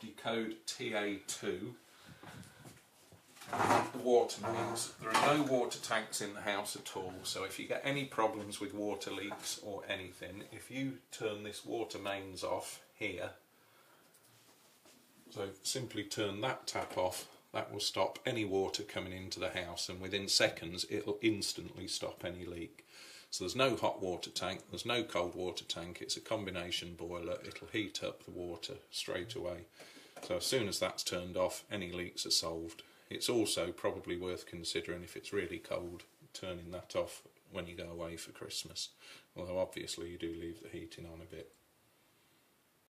property code TA2 the water mains. There are no water tanks in the house at all, so if you get any problems with water leaks or anything, if you turn this water mains off here, so simply turn that tap off, that will stop any water coming into the house and within seconds it'll instantly stop any leak. So there's no hot water tank, there's no cold water tank, it's a combination boiler, it'll heat up the water straight away. So as soon as that's turned off, any leaks are solved. It's also probably worth considering if it's really cold, turning that off when you go away for Christmas. Although obviously you do leave the heating on a bit.